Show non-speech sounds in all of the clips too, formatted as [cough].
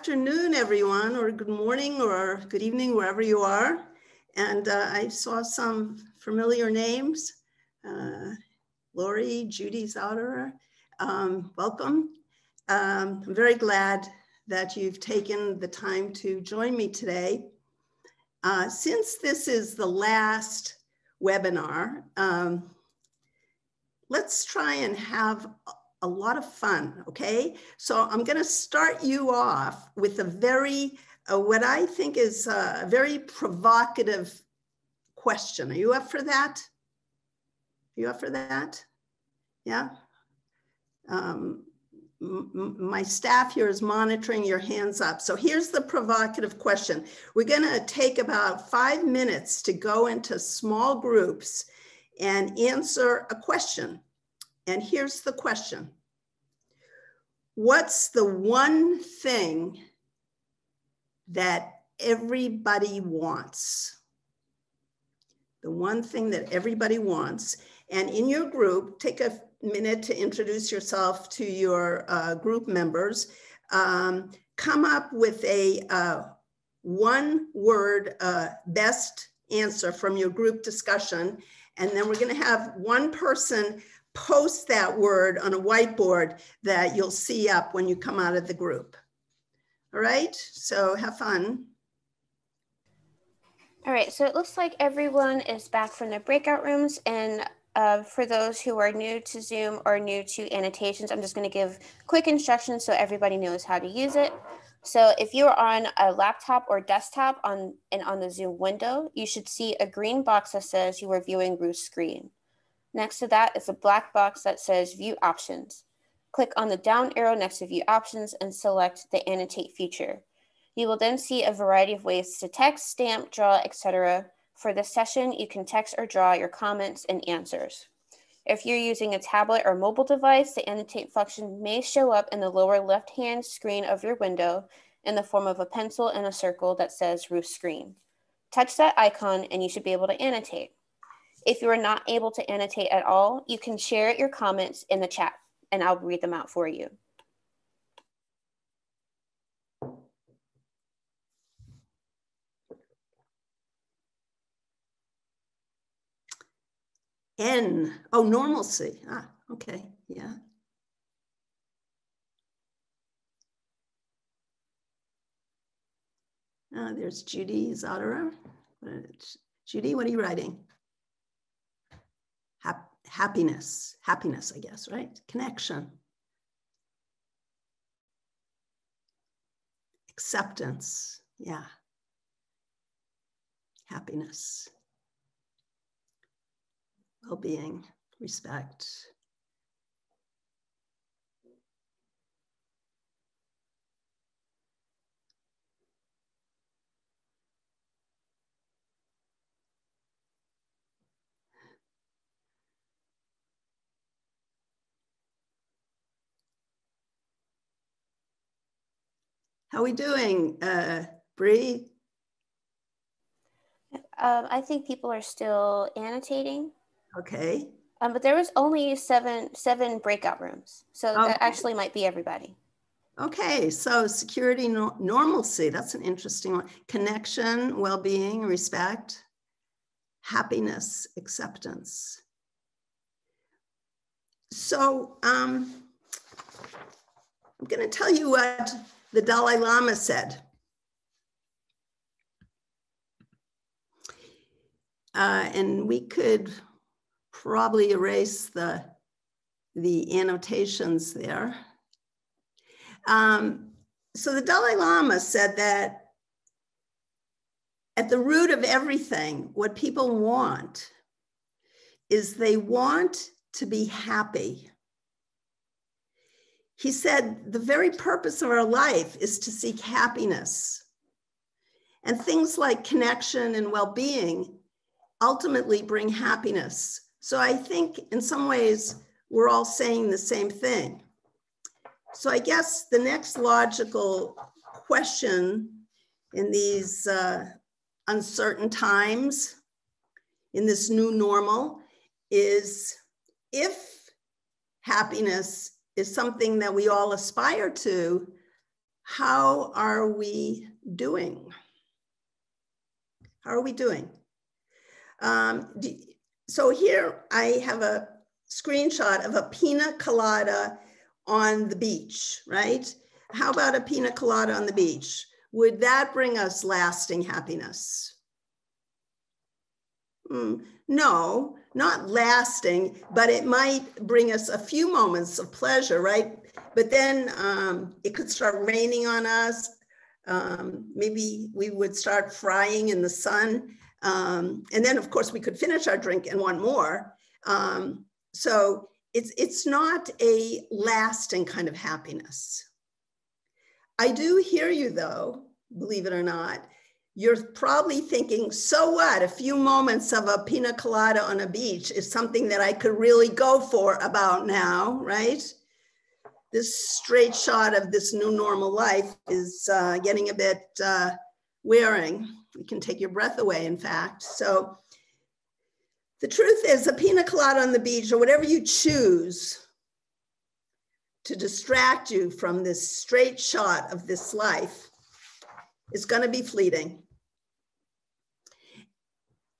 afternoon, everyone, or good morning, or good evening, wherever you are. And uh, I saw some familiar names. Uh, Lori, Judy Zauderer, um, welcome. Um, I'm very glad that you've taken the time to join me today. Uh, since this is the last webinar, um, let's try and have a lot of fun, okay? So I'm gonna start you off with a very, uh, what I think is a very provocative question. Are you up for that? Are you up for that? Yeah? Um, my staff here is monitoring your hands up. So here's the provocative question. We're gonna take about five minutes to go into small groups and answer a question. And here's the question. What's the one thing that everybody wants? The one thing that everybody wants. And in your group, take a minute to introduce yourself to your uh, group members. Um, come up with a uh, one word uh, best answer from your group discussion. And then we're going to have one person post that word on a whiteboard that you'll see up when you come out of the group. All right, so have fun. All right, so it looks like everyone is back from their breakout rooms. And uh, for those who are new to Zoom or new to annotations, I'm just gonna give quick instructions so everybody knows how to use it. So if you're on a laptop or desktop on and on the Zoom window, you should see a green box that says you are viewing Ruth's screen. Next to that is a black box that says View Options. Click on the down arrow next to View Options and select the Annotate feature. You will then see a variety of ways to text, stamp, draw, etc. For this session, you can text or draw your comments and answers. If you're using a tablet or mobile device, the Annotate function may show up in the lower left-hand screen of your window in the form of a pencil and a circle that says Ruth Screen. Touch that icon and you should be able to annotate. If you are not able to annotate at all, you can share your comments in the chat and I'll read them out for you. N, oh, normalcy. Ah, okay, yeah. Uh, there's Judy Zauderer. Judy, what are you writing? hap happiness, happiness, I guess, right? Connection. Acceptance, yeah. Happiness. Well-being, respect. How are we doing, uh, Bree? Um, I think people are still annotating. Okay. Um, but there was only seven seven breakout rooms, so okay. that actually might be everybody. Okay, so security, no normalcy, that's an interesting one. Connection, well-being, respect, happiness, acceptance. So um, I'm gonna tell you what the Dalai Lama said. Uh, and we could probably erase the, the annotations there. Um, so the Dalai Lama said that at the root of everything, what people want is they want to be happy. He said, the very purpose of our life is to seek happiness. And things like connection and well being ultimately bring happiness. So I think in some ways we're all saying the same thing. So I guess the next logical question in these uh, uncertain times, in this new normal, is if happiness is something that we all aspire to, how are we doing? How are we doing? Um, so here I have a screenshot of a pina colada on the beach, right? How about a pina colada on the beach? Would that bring us lasting happiness? Mm, no, not lasting, but it might bring us a few moments of pleasure, right? But then um, it could start raining on us. Um, maybe we would start frying in the sun. Um, and then, of course, we could finish our drink and want more. Um, so it's, it's not a lasting kind of happiness. I do hear you, though, believe it or not you're probably thinking, so what? A few moments of a pina colada on a beach is something that I could really go for about now, right? This straight shot of this new normal life is uh, getting a bit uh, wearing. It can take your breath away, in fact. So the truth is, a pina colada on the beach or whatever you choose to distract you from this straight shot of this life is going to be fleeting.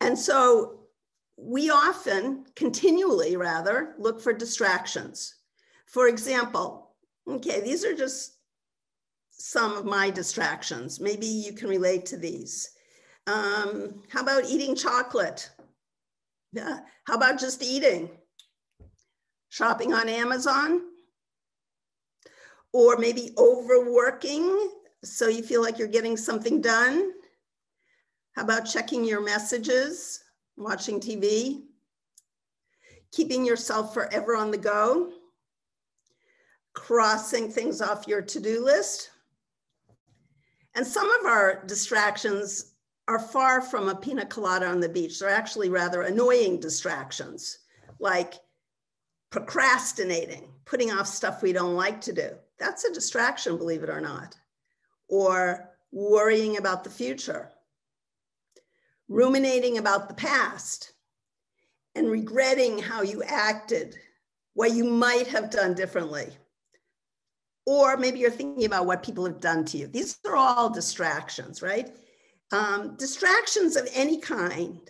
And so we often, continually rather, look for distractions. For example, okay, these are just some of my distractions. Maybe you can relate to these. Um, how about eating chocolate? Yeah. How about just eating? Shopping on Amazon? Or maybe overworking so you feel like you're getting something done? How about checking your messages, watching TV, keeping yourself forever on the go, crossing things off your to do list? And some of our distractions are far from a pina colada on the beach. They're actually rather annoying distractions, like procrastinating, putting off stuff we don't like to do. That's a distraction, believe it or not. Or worrying about the future ruminating about the past and regretting how you acted, what you might have done differently. Or maybe you're thinking about what people have done to you. These are all distractions, right? Um, distractions of any kind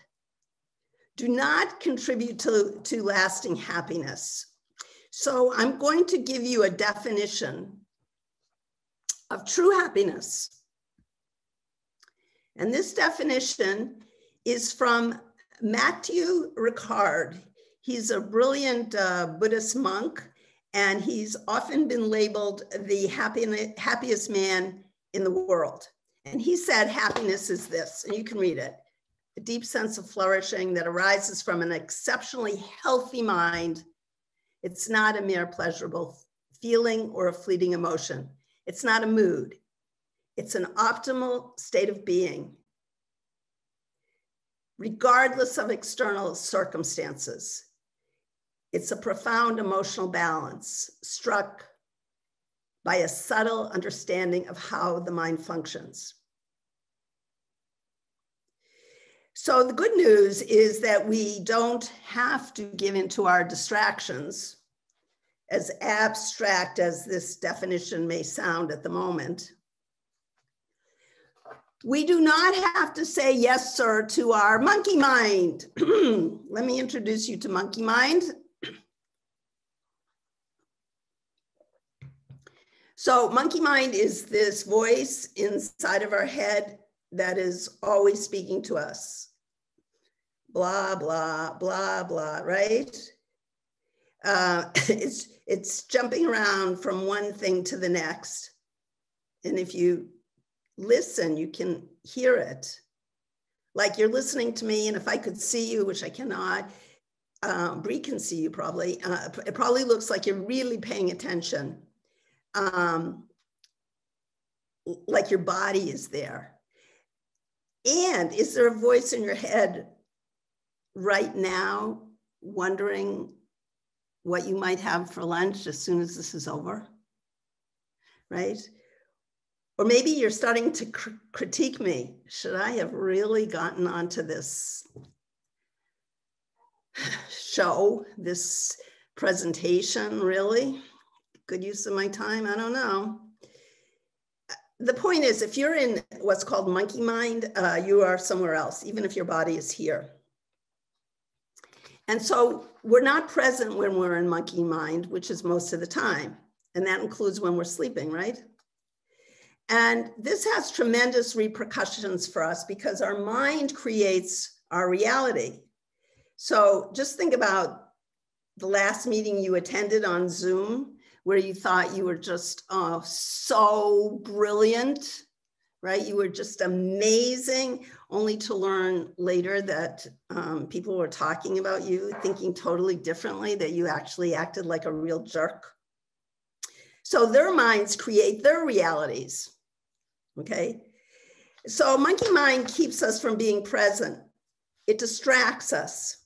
do not contribute to, to lasting happiness. So I'm going to give you a definition of true happiness. And this definition is from Matthieu Ricard. He's a brilliant uh, Buddhist monk, and he's often been labeled the happy, happiest man in the world. And he said, Happiness is this, and you can read it a deep sense of flourishing that arises from an exceptionally healthy mind. It's not a mere pleasurable feeling or a fleeting emotion. It's not a mood. It's an optimal state of being regardless of external circumstances. It's a profound emotional balance struck by a subtle understanding of how the mind functions. So the good news is that we don't have to give into our distractions, as abstract as this definition may sound at the moment. We do not have to say yes, sir, to our monkey mind. [clears throat] Let me introduce you to monkey mind. So monkey mind is this voice inside of our head that is always speaking to us. Blah, blah, blah, blah, right? Uh, [laughs] it's, it's jumping around from one thing to the next. And if you listen, you can hear it. Like you're listening to me, and if I could see you, which I cannot, um, Bree can see you probably. Uh, it probably looks like you're really paying attention, um, like your body is there. And is there a voice in your head right now wondering what you might have for lunch as soon as this is over? Right? Or maybe you're starting to cr critique me. Should I have really gotten onto this show, this presentation, really? Good use of my time? I don't know. The point is, if you're in what's called monkey mind, uh, you are somewhere else, even if your body is here. And so we're not present when we're in monkey mind, which is most of the time. And that includes when we're sleeping, right? And this has tremendous repercussions for us because our mind creates our reality. So just think about the last meeting you attended on Zoom where you thought you were just uh, so brilliant, right? You were just amazing, only to learn later that um, people were talking about you, thinking totally differently, that you actually acted like a real jerk. So their minds create their realities, okay? So monkey mind keeps us from being present. It distracts us.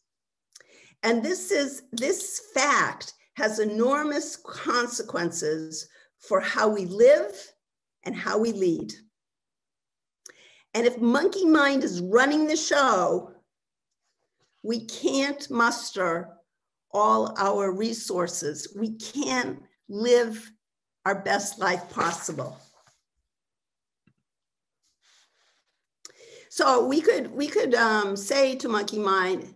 And this is this fact has enormous consequences for how we live and how we lead. And if monkey mind is running the show, we can't muster all our resources. We can't live our best life possible. So we could we could um, say to monkey mind,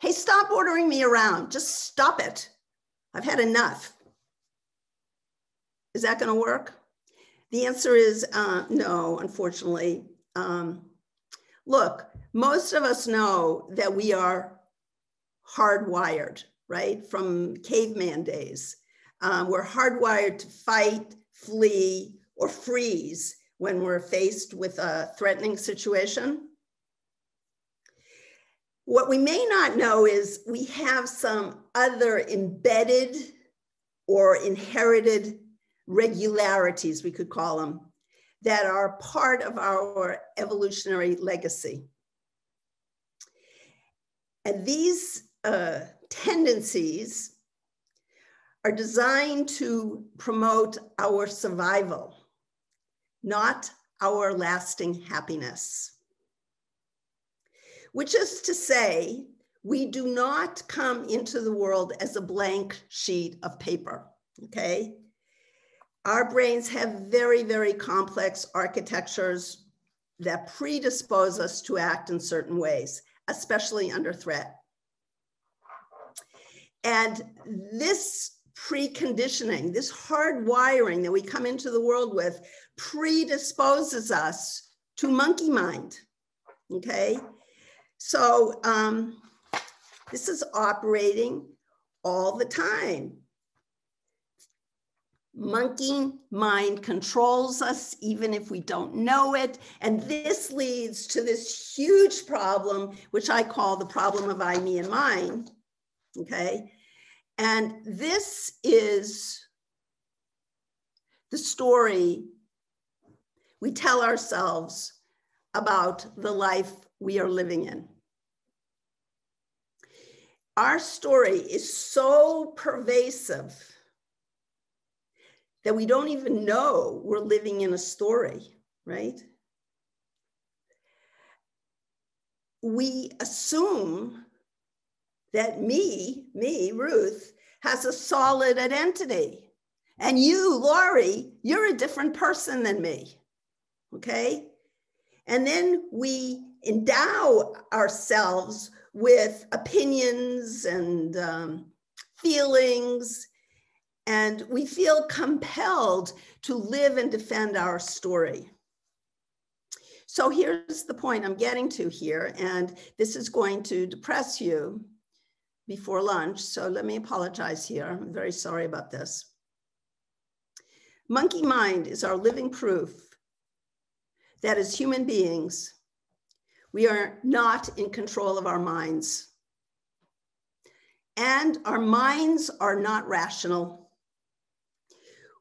Hey, stop ordering me around. Just stop it. I've had enough. Is that going to work? The answer is uh, no, unfortunately. Um, look, most of us know that we are hardwired, right? From caveman days. Um, we're hardwired to fight, flee, or freeze when we're faced with a threatening situation. What we may not know is we have some other embedded or inherited regularities, we could call them, that are part of our evolutionary legacy. And these uh, tendencies are designed to promote our survival, not our lasting happiness which is to say, we do not come into the world as a blank sheet of paper, okay? Our brains have very, very complex architectures that predispose us to act in certain ways, especially under threat. And this preconditioning, this hard wiring that we come into the world with predisposes us to monkey mind, okay? So um, this is operating all the time. Monkey mind controls us even if we don't know it. And this leads to this huge problem, which I call the problem of I, me, and mine. Okay. And this is the story we tell ourselves about the life we are living in our story is so pervasive that we don't even know we're living in a story, right? We assume that me, me, Ruth, has a solid identity. And you, Laurie, you're a different person than me. Okay? And then we endow ourselves with opinions and um, feelings. And we feel compelled to live and defend our story. So here's the point I'm getting to here, and this is going to depress you before lunch. So let me apologize here. I'm very sorry about this. Monkey mind is our living proof that as human beings, we are not in control of our minds. And our minds are not rational.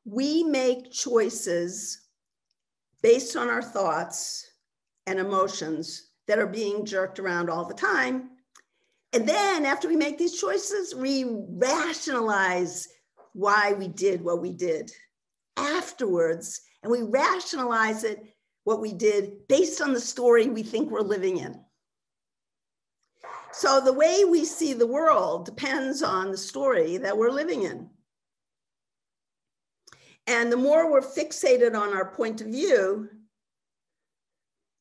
We make choices based on our thoughts and emotions that are being jerked around all the time And then after we make these choices, we rationalize why we did what we did afterwards. And we rationalize it, what we did, based on the story we think we're living in. So the way we see the world depends on the story that we're living in. And the more we're fixated on our point of view,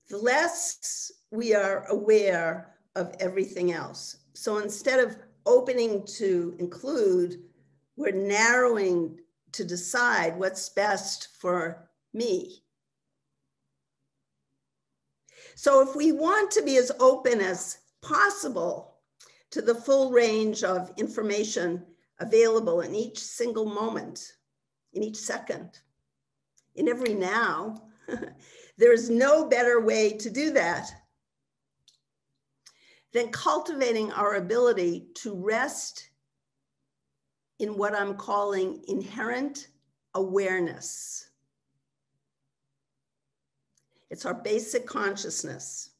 the less we are aware of everything else. So instead of opening to include, we're narrowing to decide what's best for me. So if we want to be as open as possible to the full range of information available in each single moment, in each second, in every now, [laughs] there's no better way to do that than cultivating our ability to rest in what I'm calling inherent awareness. It's our basic consciousness.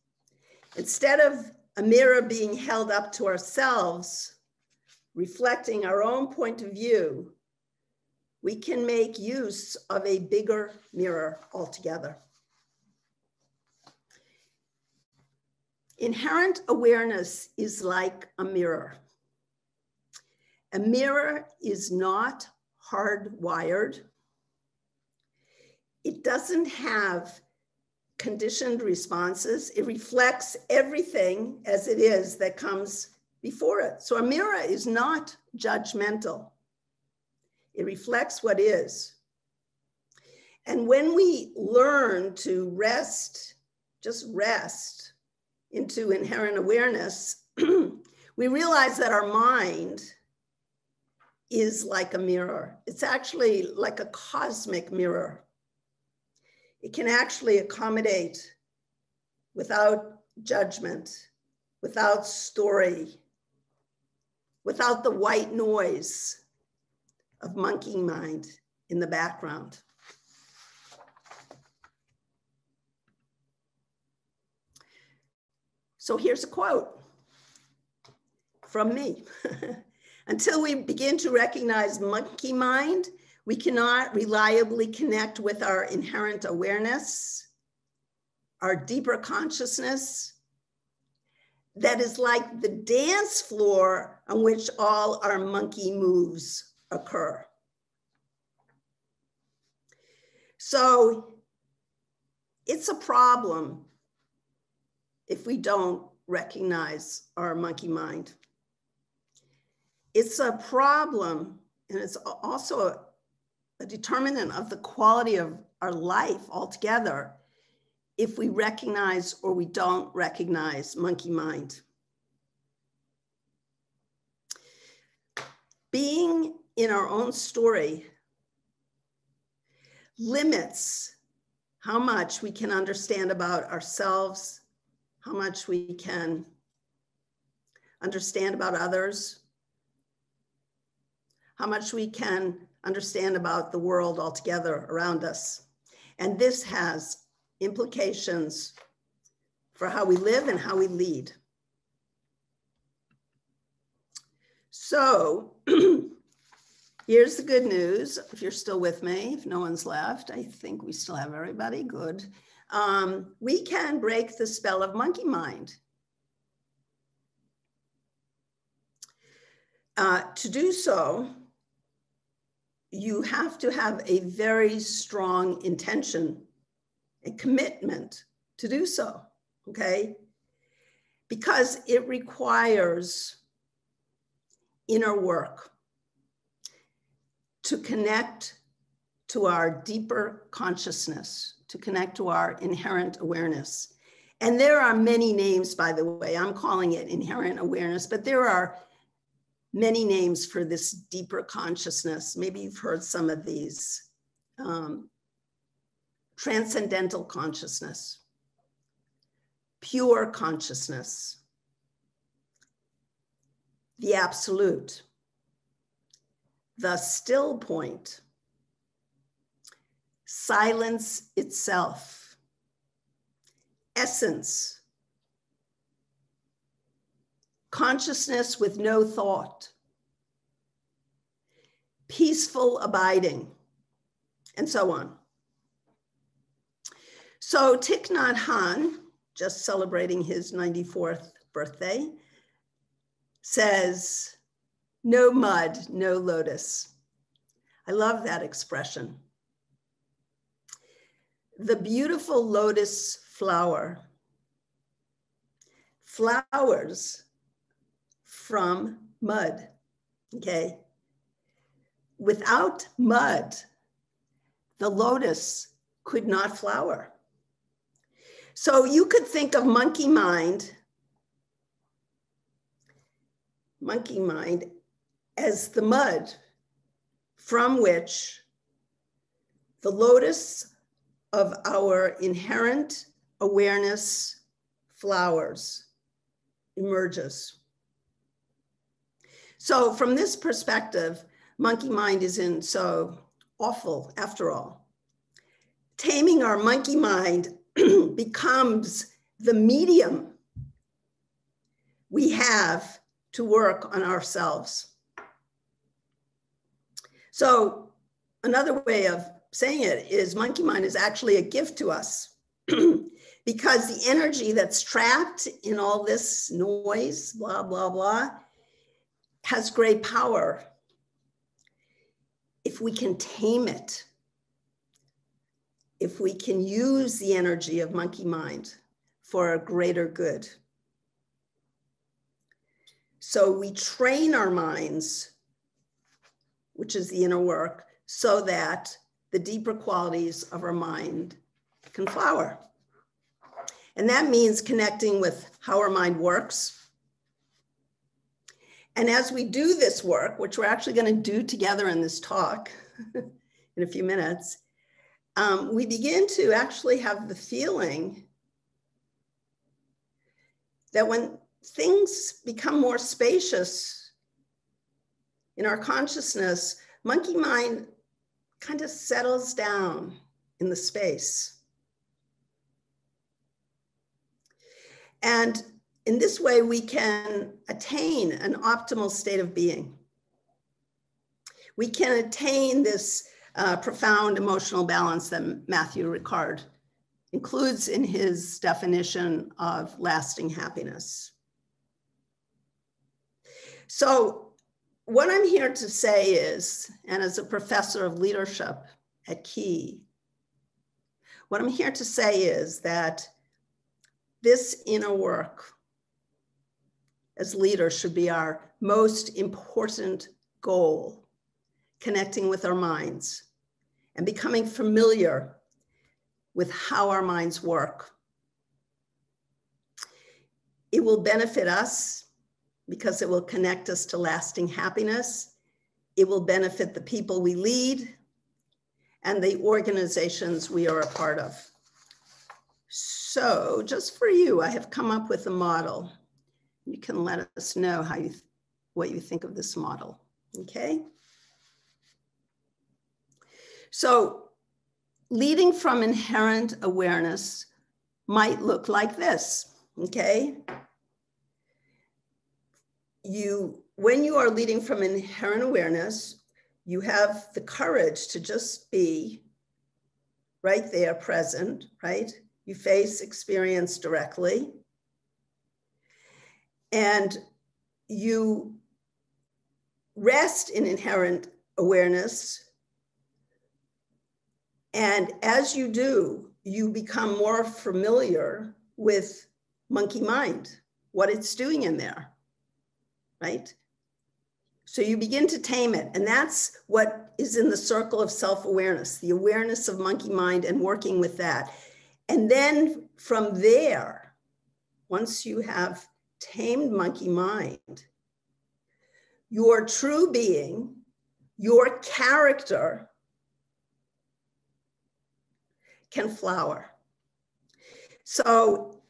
Instead of a mirror being held up to ourselves, reflecting our own point of view, we can make use of a bigger mirror altogether. Inherent awareness is like a mirror. A mirror is not hardwired. It doesn't have conditioned responses. It reflects everything as it is that comes before it. So a mirror is not judgmental. It reflects what is. And when we learn to rest, just rest, into inherent awareness, [clears throat] we realize that our mind is like a mirror. It's actually like a cosmic mirror. It can actually accommodate without judgment, without story, without the white noise of monkey mind in the background. So here's a quote from me. [laughs] Until we begin to recognize monkey mind, we cannot reliably connect with our inherent awareness, our deeper consciousness, that is like the dance floor on which all our monkey moves occur. So it's a problem if we don't recognize our monkey mind. It's a problem, and it's also a, determinant of the quality of our life altogether if we recognize or we don't recognize monkey mind. Being in our own story limits how much we can understand about ourselves how much we can understand about others, how much we can understand about the world altogether around us. And this has implications for how we live and how we lead. So [clears throat] here's the good news. If you're still with me, if no one's left, I think we still have everybody. Good um, we can break the spell of monkey mind. Uh, to do so, you have to have a very strong intention and commitment to do so, okay? Because it requires inner work to connect to our deeper consciousness, to connect to our inherent awareness. And there are many names, by the way. I'm calling it inherent awareness, but there are many names for this deeper consciousness. Maybe you've heard some of these. Um, transcendental consciousness, pure consciousness, the absolute, the still point, silence itself, essence, consciousness with no thought, peaceful abiding, and so on. So Thich Nhat Hanh, just celebrating his 94th birthday, says, no mud, no lotus. I love that expression. The beautiful lotus flower flowers from mud, okay? Without mud, the lotus could not flower. So you could think of monkey mind, monkey mind as the mud from which the lotus of our inherent awareness flowers, emerges. So from this perspective, monkey mind isn't so awful after all. Taming our monkey mind [clears throat] becomes the medium we have to work on ourselves. So another way of saying it is monkey mind is actually a gift to us [clears throat] because the energy that's trapped in all this noise, blah, blah, blah, has great power if we can tame it if we can use the energy of monkey mind for a greater good. So we train our minds, which is the inner work, so that the deeper qualities of our mind can flower. And that means connecting with how our mind works. And as we do this work, which we're actually going to do together in this talk [laughs] in a few minutes, um, we begin to actually have the feeling that when things become more spacious in our consciousness, monkey mind kind of settles down in the space. And in this way, we can attain an optimal state of being. We can attain this uh, profound emotional balance that Matthieu Ricard includes in his definition of lasting happiness. So what I'm here to say is, and as a professor of leadership at Key, what I'm here to say is that this inner work as leaders should be our most important goal connecting with our minds and becoming familiar with how our minds work. It will benefit us because it will connect us to lasting happiness. It will benefit the people we lead and the organizations we are a part of. So just for you, I have come up with a model. You can let us know how you, what you think of this model, okay? So leading from inherent awareness might look like this, okay? You, when you are leading from inherent awareness, you have the courage to just be right there present, right? You face experience directly. And you rest in inherent awareness and as you do, you become more familiar with monkey mind, what it's doing in there, right? So you begin to tame it. And that's what is in the circle of self awareness, the awareness of monkey mind and working with that. And then from there, once you have tamed monkey mind, your true being, your character can flower. So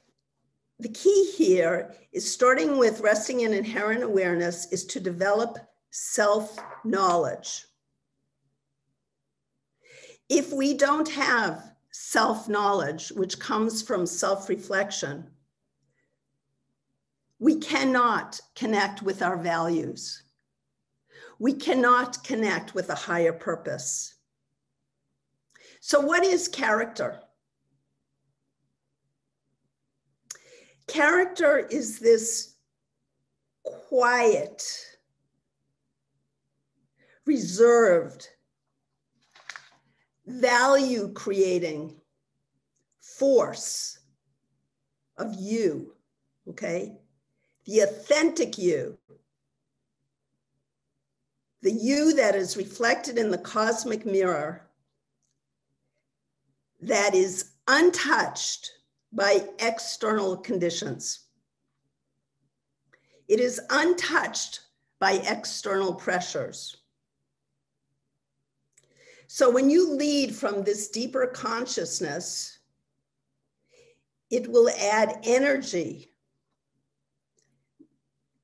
the key here is starting with resting in inherent awareness is to develop self-knowledge. If we don't have self-knowledge, which comes from self-reflection, we cannot connect with our values. We cannot connect with a higher purpose. So, what is character? Character is this quiet, reserved, value creating force of you, okay? The authentic you, the you that is reflected in the cosmic mirror that is untouched by external conditions. It is untouched by external pressures. So when you lead from this deeper consciousness, it will add energy,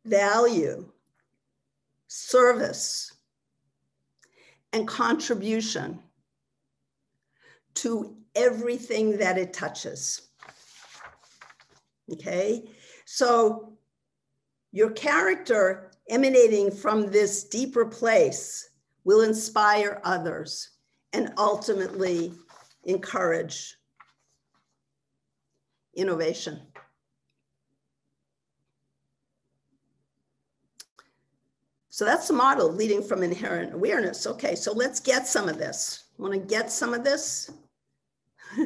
value, service, and contribution to everything that it touches. Okay, so your character emanating from this deeper place will inspire others and ultimately encourage innovation. So that's the model leading from inherent awareness. Okay, so let's get some of this. Want to get some of this? [laughs]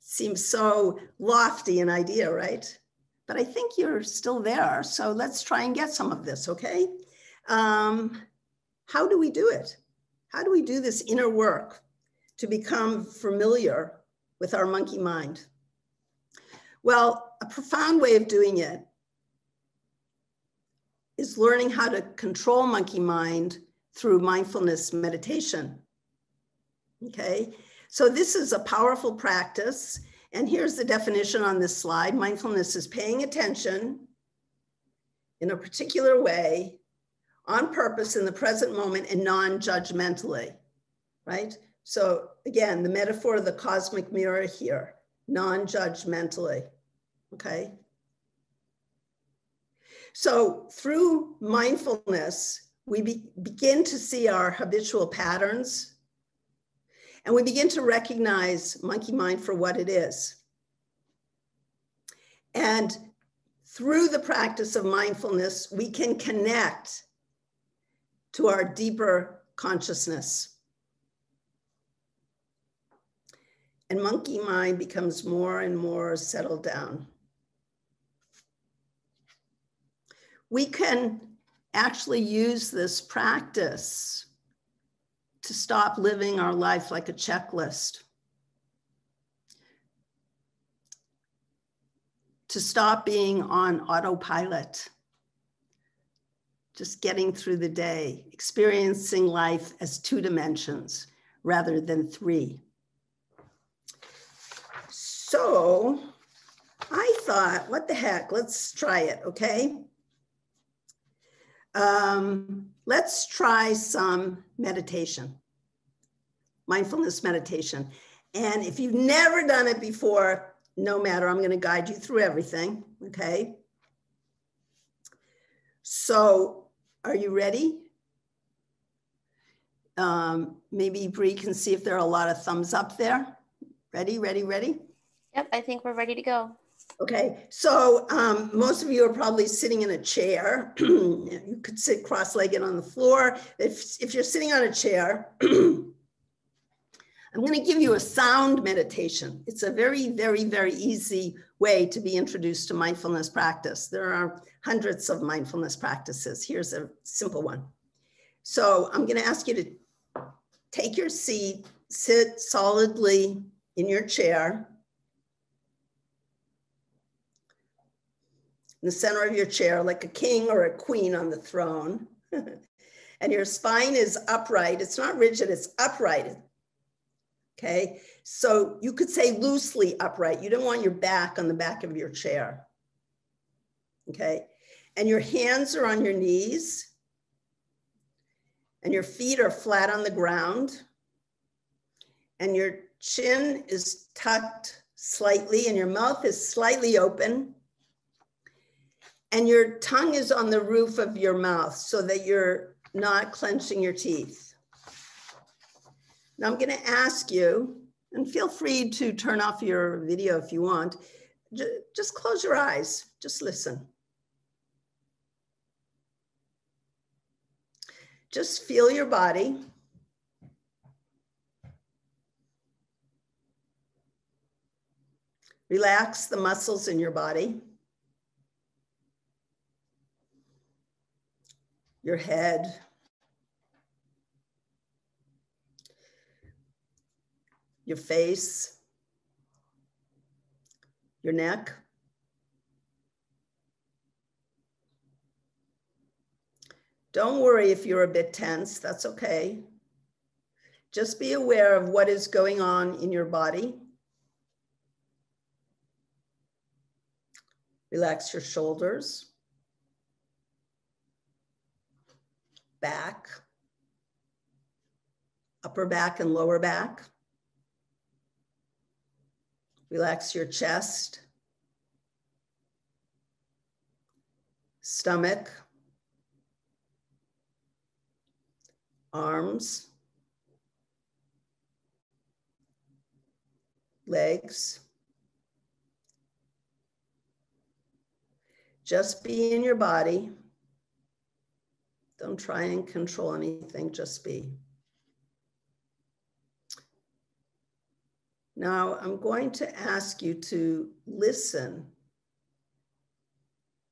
Seems so lofty an idea, right? But I think you're still there. So let's try and get some of this, okay? Um, how do we do it? How do we do this inner work to become familiar with our monkey mind? Well, a profound way of doing it is learning how to control monkey mind through mindfulness meditation. Okay, so this is a powerful practice. And here's the definition on this slide. Mindfulness is paying attention in a particular way on purpose in the present moment and non-judgmentally, right? So again, the metaphor of the cosmic mirror here, non-judgmentally, okay? So through mindfulness, we be, begin to see our habitual patterns and we begin to recognize monkey mind for what it is. And through the practice of mindfulness, we can connect to our deeper consciousness. And monkey mind becomes more and more settled down. We can actually use this practice to stop living our life like a checklist, to stop being on autopilot, just getting through the day, experiencing life as two dimensions rather than three. So I thought, what the heck, let's try it, okay? Um, let's try some meditation, mindfulness meditation. And if you've never done it before, no matter, I'm going to guide you through everything. Okay. So, are you ready? Um, maybe Bree can see if there are a lot of thumbs up there. Ready, ready, ready? Yep, I think we're ready to go. Okay, so um, most of you are probably sitting in a chair. [clears throat] you could sit cross-legged on the floor. If, if you're sitting on a chair, [clears throat] I'm going to give you a sound meditation. It's a very, very, very easy way to be introduced to mindfulness practice. There are hundreds of mindfulness practices. Here's a simple one. So I'm going to ask you to take your seat, sit solidly in your chair, in the center of your chair, like a king or a queen on the throne. [laughs] and your spine is upright. It's not rigid, it's upright. Okay. So you could say loosely upright. You don't want your back on the back of your chair. Okay. And your hands are on your knees. And your feet are flat on the ground. And your chin is tucked slightly, and your mouth is slightly open And your tongue is on the roof of your mouth so that you're not clenching your teeth. Now I'm going to ask you, and feel free to turn off your video if you want. Just close your eyes, just listen. Just feel your body. Relax the muscles in your body. Your head. Your face. Your neck. Don't worry if you're a bit tense, that's okay. Just be aware of what is going on in your body. Relax your shoulders, back, upper back and lower back. Relax your chest, stomach, arms, legs. Just be in your body. Don't try and control anything, just be. Now, I'm going to ask you to listen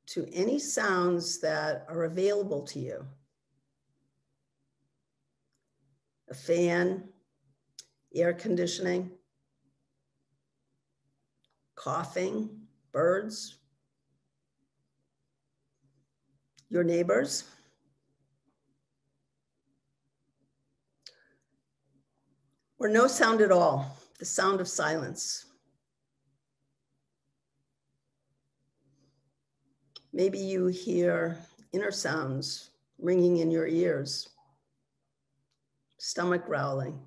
to any sounds that are available to you. A fan, air conditioning, coughing, birds, your neighbors. Or no sound at all, the sound of silence. Maybe you hear inner sounds ringing in your ears, stomach growling.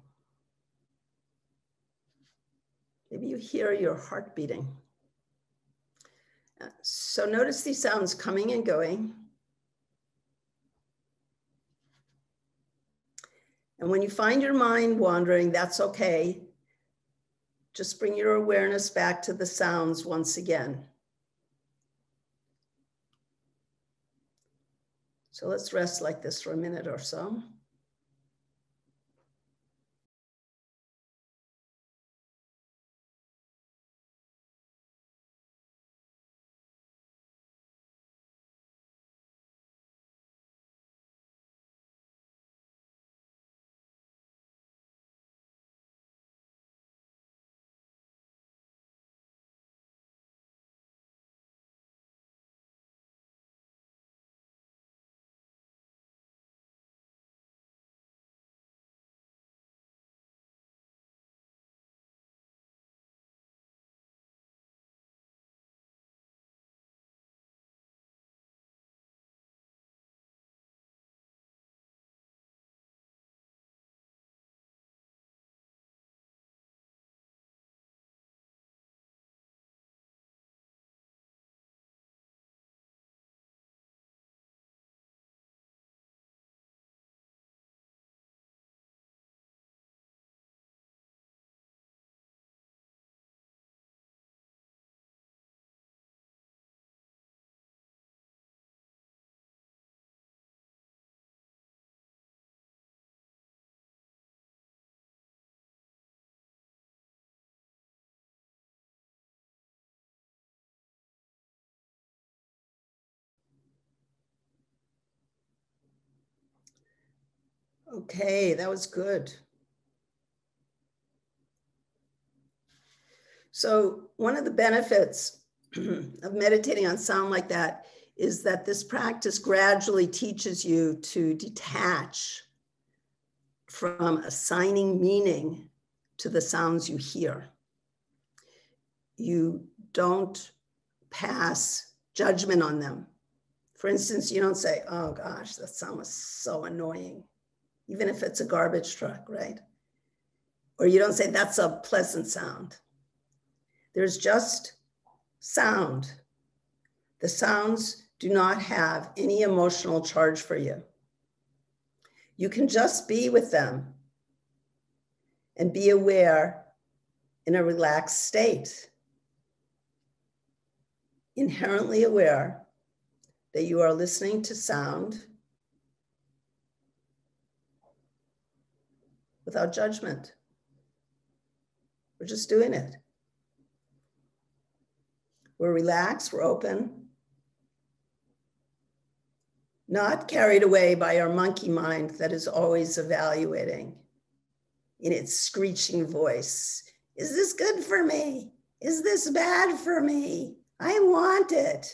Maybe you hear your heart beating. So notice these sounds coming and going. And when you find your mind wandering, that's okay. Just bring your awareness back to the sounds once again. So let's rest like this for a minute or so. Okay, that was good. So one of the benefits [clears throat] of meditating on sound like that is that this practice gradually teaches you to detach from assigning meaning to the sounds you hear. You don't pass judgment on them. For instance, you don't say, oh gosh, that sound was so annoying even if it's a garbage truck, right? Or you don't say that's a pleasant sound. There's just sound. The sounds do not have any emotional charge for you. You can just be with them and be aware in a relaxed state, inherently aware that you are listening to sound without judgment. We're just doing it. We're relaxed, we're open, not carried away by our monkey mind that is always evaluating in its screeching voice. Is this good for me? Is this bad for me? I want it.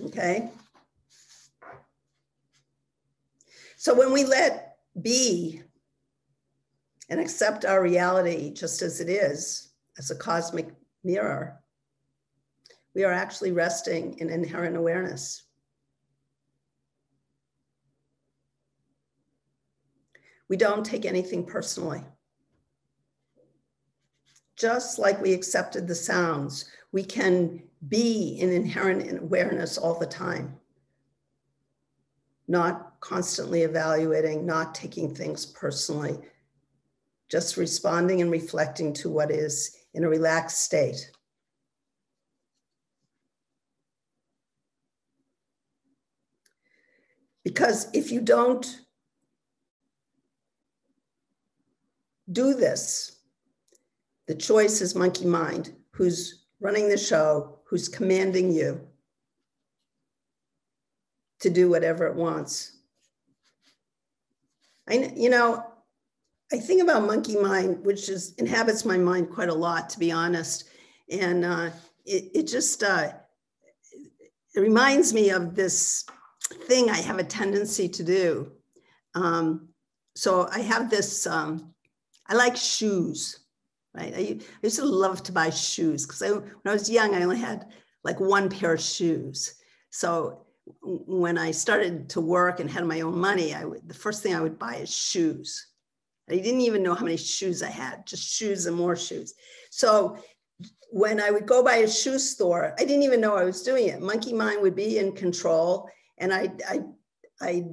Okay. So when we let be and accept our reality just as it is, as a cosmic mirror, we are actually resting in inherent awareness. We don't take anything personally. Just like we accepted the sounds, we can be in inherent awareness all the time, not constantly evaluating, not taking things personally, just responding and reflecting to what is in a relaxed state. Because if you don't do this, the choice is monkey mind, who's running the show, who's commanding you to do whatever it wants. I, you know, I think about monkey mind, which is inhabits my mind quite a lot, to be honest. And uh, it, it just uh, it reminds me of this thing I have a tendency to do. Um, so I have this, um, I like shoes, right? I, I, used to love to buy shoes because when I was young, I only had like one pair of shoes. So when I started to work and had my own money, I would, the first thing I would buy is shoes. I didn't even know how many shoes I had, just shoes and more shoes. So when I would go by a shoe store, I didn't even know I was doing it. Monkey Mind would be in control and I, I, I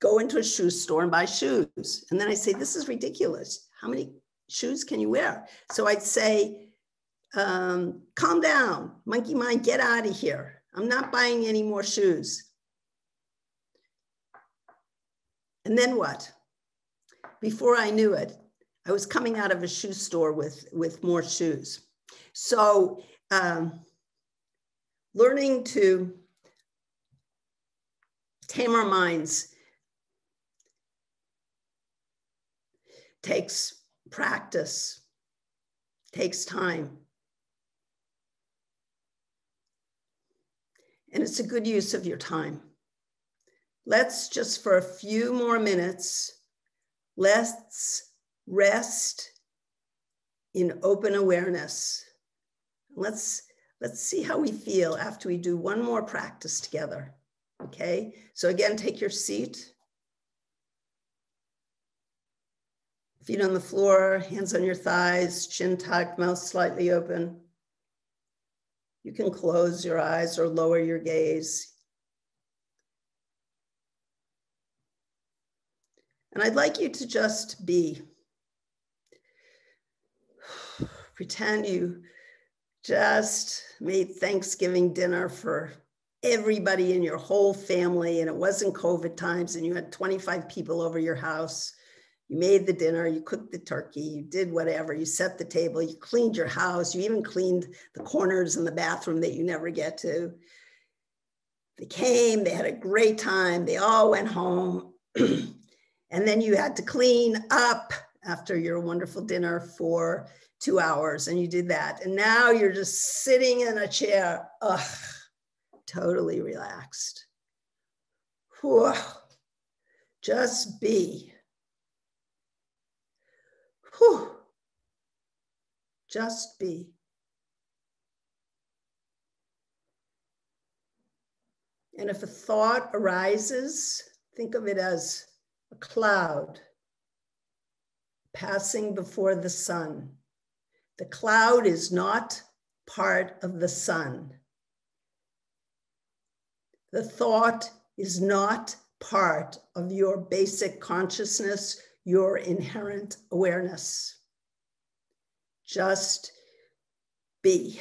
go into a shoe store and buy shoes. And then I say, this is ridiculous. How many shoes can you wear? So I'd say, um, calm down, monkey mind, get out of here. I'm not buying any more shoes. And then what? Before I knew it, I was coming out of a shoe store with, with more shoes. So um, learning to tame our minds takes practice, takes time. And it's a good use of your time. Let's just for a few more minutes, let's rest in open awareness. Let's, let's see how we feel after we do one more practice together. Okay, so again, take your seat. Feet on the floor, hands on your thighs, chin tucked, mouth slightly open. You can close your eyes or lower your gaze. And I'd like you to just be. [sighs] Pretend you just made Thanksgiving dinner for everybody in your whole family and it wasn't COVID times and you had 25 people over your house. You made the dinner, you cooked the turkey, you did whatever, you set the table, you cleaned your house, you even cleaned the corners in the bathroom that you never get to. They came, they had a great time, they all went home. [clears throat] and then you had to clean up after your wonderful dinner for two hours, and you did that. And now you're just sitting in a chair. Ugh totally relaxed. Whew. Just be. Whew. Just be. And if a thought arises, think of it as a cloud passing before the sun. The cloud is not part of the sun. The thought is not part of your basic consciousness, your inherent awareness. Just be.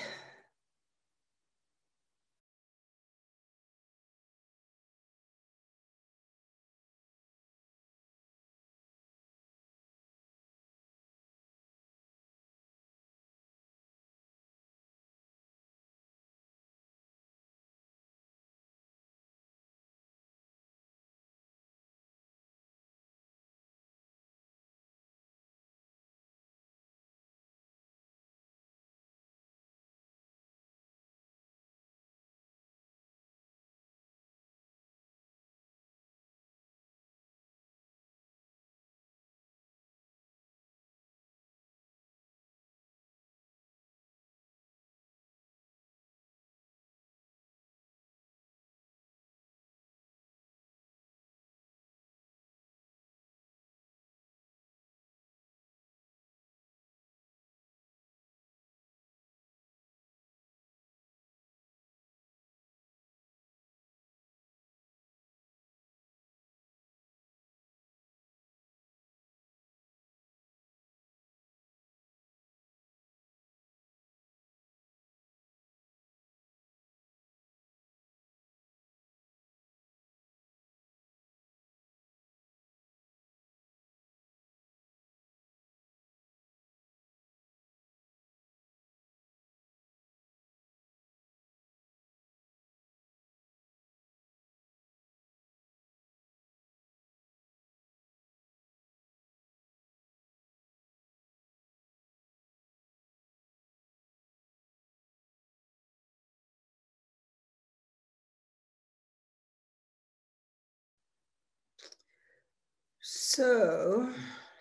So,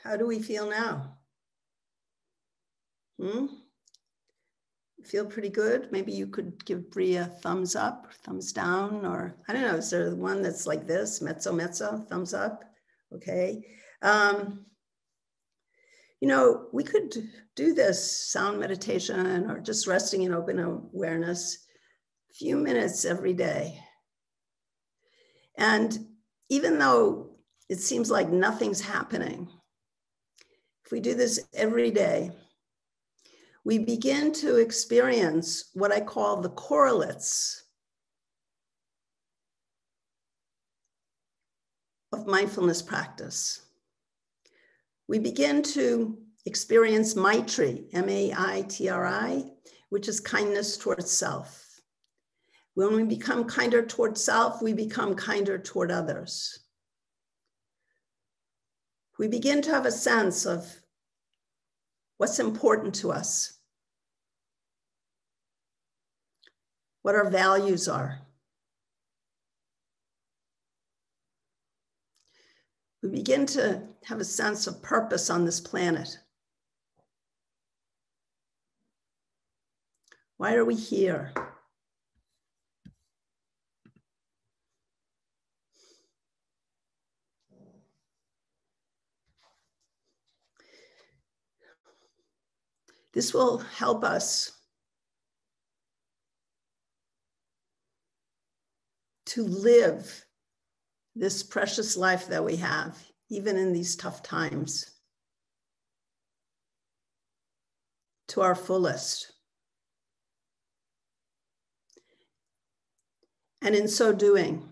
how do we feel now? Hmm? Feel pretty good? Maybe you could give Bria a thumbs up, thumbs down, or I don't know. Is there one that's like this, mezzo mezzo, thumbs up? Okay. Um, you know, we could do this sound meditation or just resting in open awareness a few minutes every day. And even though it seems like nothing's happening. If we do this every day, we begin to experience what I call the correlates of mindfulness practice. We begin to experience Maitri, M A I T R I, which is kindness towards self. When we become kinder towards self, we become kinder toward others we begin to have a sense of what's important to us, what our values are. We begin to have a sense of purpose on this planet. Why are we here? This will help us to live this precious life that we have, even in these tough times, to our fullest. And in so doing,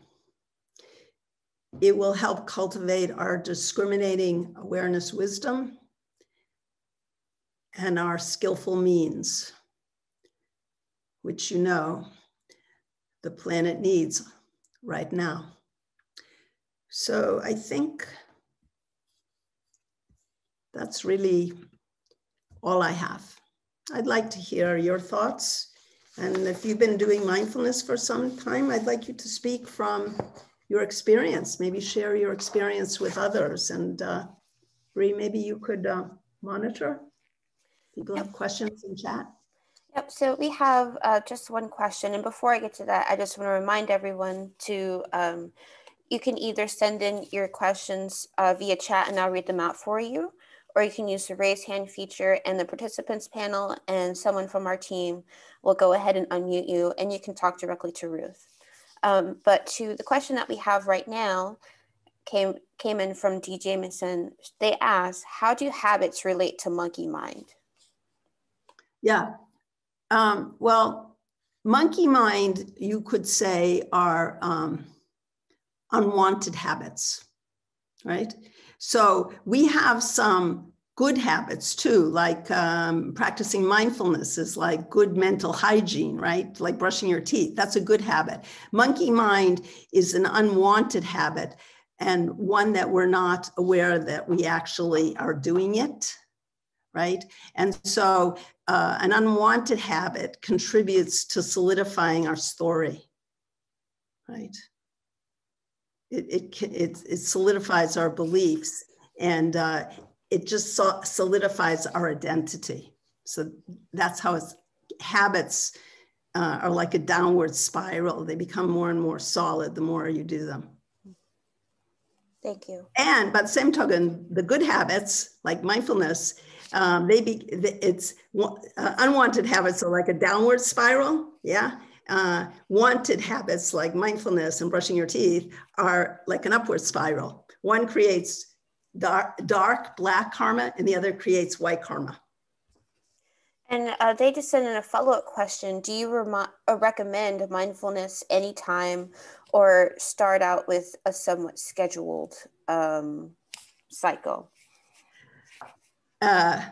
it will help cultivate our discriminating awareness wisdom and our skillful means, which you know the planet needs right now. So I think that's really all I have. I'd like to hear your thoughts. And if you've been doing mindfulness for some time, I'd like you to speak from your experience, maybe share your experience with others. And uh, maybe you could uh, monitor. People have questions in chat? Yep, so we have uh, just one question. And before I get to that, I just want to remind everyone to, um, you can either send in your questions uh, via chat and I'll read them out for you, or you can use the raise hand feature in the participants panel and someone from our team will go ahead and unmute you and you can talk directly to Ruth. Um, but to the question that we have right now came, came in from D. Jameson. They ask, how do habits relate to monkey mind? Yeah. Um, well, monkey mind, you could say, are um, unwanted habits, right? So we have some good habits too, like um, practicing mindfulness is like good mental hygiene, right? Like brushing your teeth. That's a good habit. Monkey mind is an unwanted habit and one that we're not aware that we actually are doing it, right? And so uh, an unwanted habit contributes to solidifying our story, right? It, it, it, it solidifies our beliefs and uh, it just so solidifies our identity. So that's how it's, habits uh, are like a downward spiral. They become more and more solid the more you do them. Thank you. And by the same token, the good habits like mindfulness, um, they be it's uh, unwanted habits are like a downward spiral. Yeah. Uh, wanted habits like mindfulness and brushing your teeth are like an upward spiral. One creates dark, dark black karma, and the other creates white karma. And uh, they just sent in a follow up question Do you uh, recommend mindfulness anytime or start out with a somewhat scheduled um, cycle? Uh,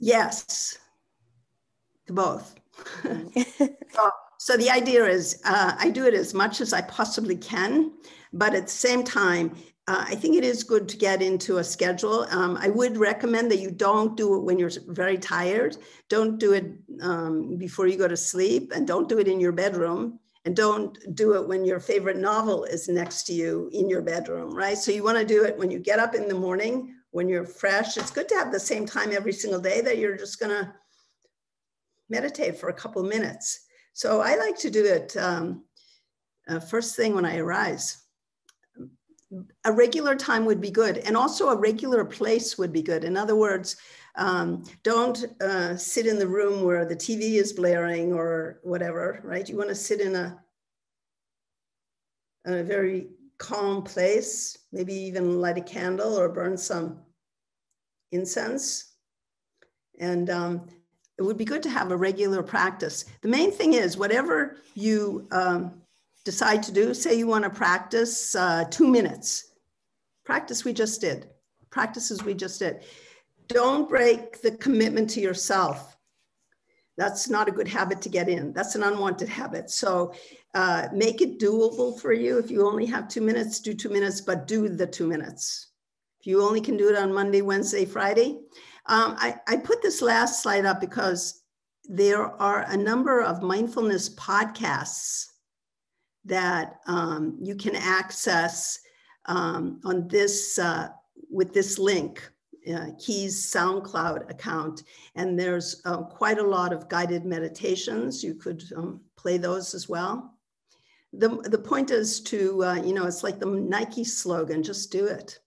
yes, to both. so, [laughs] so, the idea is uh, I do it as much as I possibly can, but at the same time, uh, I think it is good to get into a schedule. Um, I would recommend that you don't do it when you're very tired. Don't do it um, before you go to sleep, and don't do it in your bedroom and don't do it when your favorite novel is next to you in your bedroom, right? So you want to do it when you get up in the morning, when you're fresh. It's good to have the same time every single day that you're just going to meditate for a couple minutes. So I like to do it um, uh, first thing when I arise. A regular time would be good, and also a regular place would be good. In other words, um, don't uh, sit in the room where the TV is blaring or whatever, right? You want to sit in a, a very calm place, maybe even light a candle or burn some incense. And um, it would be good to have a regular practice. The main thing is, whatever you um, decide to do, say you want to practice uh, two minutes, practice we just did, practices we just did don't break the commitment to yourself. That's not a good habit to get in. That's an unwanted habit. So uh, make it doable for you. If you only have two minutes, do two minutes, but do the two minutes. You only can do it on Monday, Wednesday, Friday. Um, I, I put this last slide up because there are a number of mindfulness podcasts that um, you can access um, on this uh, with this link uh, Keys SoundCloud account. And there's uh, quite a lot of guided meditations. You could um, play those as well. The, the point is to, uh, you know, it's like the Nike slogan, just do it.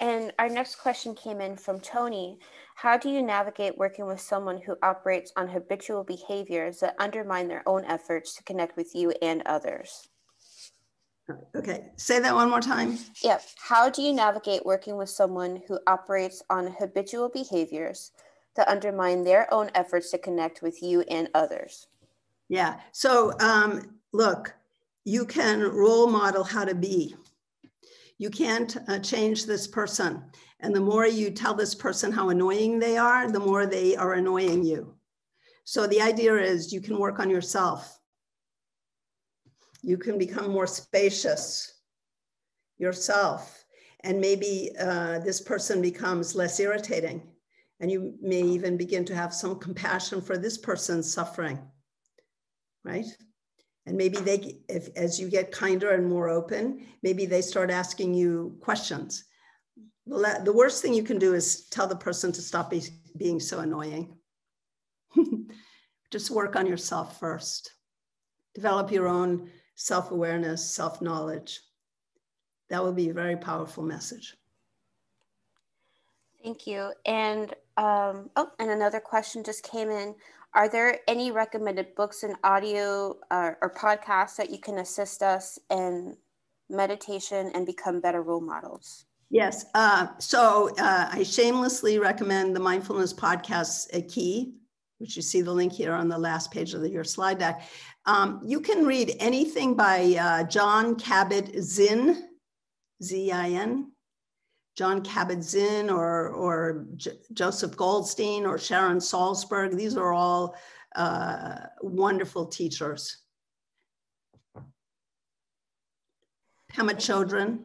And our next question came in from Tony. How do you navigate working with someone who operates on habitual behaviors that undermine their own efforts to connect with you and others? Okay, say that one more time. Yep. How do you navigate working with someone who operates on habitual behaviors that undermine their own efforts to connect with you and others? Yeah. So, um, look, you can role model how to be. You can't uh, change this person. And the more you tell this person how annoying they are, the more they are annoying you. So, the idea is you can work on yourself you can become more spacious yourself. And maybe uh, this person becomes less irritating. And you may even begin to have some compassion for this person's suffering, right? And maybe they, if, as you get kinder and more open, maybe they start asking you questions. The, the worst thing you can do is tell the person to stop be, being so annoying. [laughs] Just work on yourself first. Develop your own self awareness, self knowledge. that would be a very powerful message. Thank you. And um, oh, and another question just came in. Are there any recommended books and audio uh, or podcasts that you can assist us in meditation and become better role models? Yes. Uh, so uh, I shamelessly recommend the mindfulness podcast, A Key, which you see the link here on the last page of the, your slide deck. Um, you can read anything by uh, Jon Kabat-Zinn, Z-I-N, Jon Kabat-Zinn or, or J- Joseph Goldstein or Sharon Salzberg. These are all uh, wonderful teachers. Pema Chodron.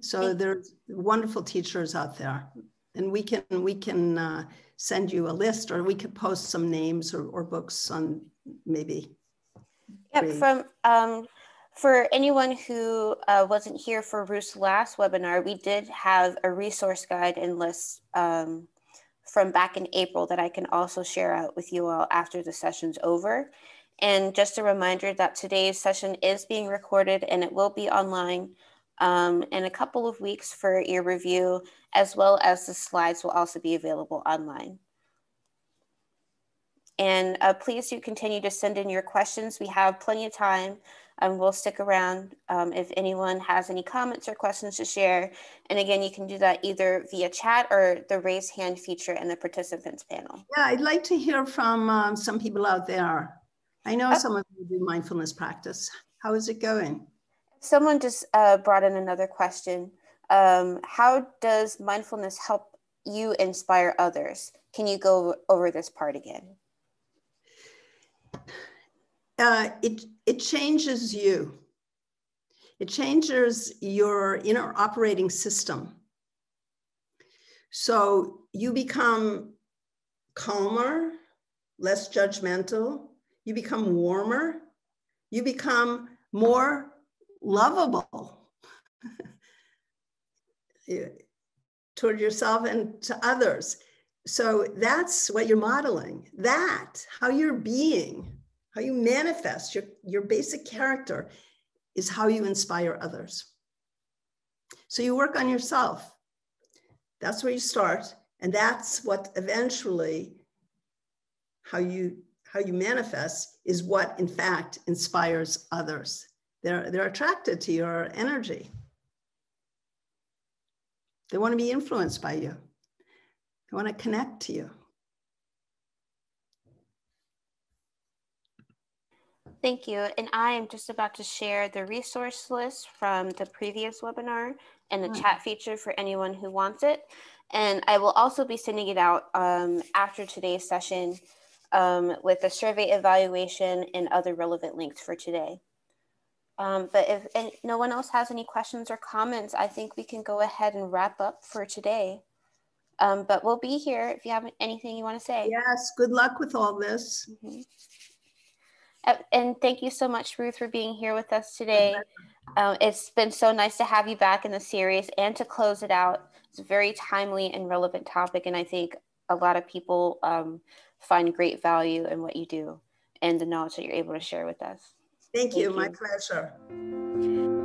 So there's wonderful teachers out there, and we can we can uh, send you a list, or we could post some names or, or books on maybe. Yep, from um, for anyone who uh, wasn't here for Ruth's last webinar, we did have a resource guide and list um, from back in April that I can also share out with you all after the session's over. And just a reminder that today's session is being recorded and it will be online um, in a couple of weeks for your review, as well as the slides will also be available online. And uh, please do continue to send in your questions. We have plenty of time and we'll stick around um, if anyone has any comments or questions to share. And again, you can do that either via chat or the raise hand feature in the participants panel. Yeah, I'd like to hear from um, some people out there. I know some of you do mindfulness practice. How is it going? Someone just uh, brought in another question. Um, how does mindfulness help you inspire others? Can you go over this part again? Uh, it, it changes you. It changes your inner operating system. So you become calmer, less judgmental, you become warmer, you become more lovable [laughs] toward yourself and to others. So that's what you're modeling. That, how you're being, how you manifest your, your basic character is how you inspire others. So you work on yourself. That's where you start. And that's what eventually how you how you manifest is what in fact inspires others. They're, they're attracted to your energy. They want to be influenced by you. They want to connect to you. Thank you. And I am just about to share the resource list from the previous webinar and the chat feature for anyone who wants it. And I will also be sending it out um, after today's session um, with a survey evaluation and other relevant links for today. Um, but if no one else has any questions or comments, I think we can go ahead and wrap up for today. Um, but we'll be here if you have anything you want to say. Yes, good luck with all this. Mm -hmm. Uh, and thank you so much, Ruth, for being here with us today. Um, it's been so nice to have you back in the series and to close it out. It's a very timely and relevant topic, and I think a lot of people um, find great value in what you do and the knowledge that you're able to share with us. Thank, Thank you. you. My pleasure.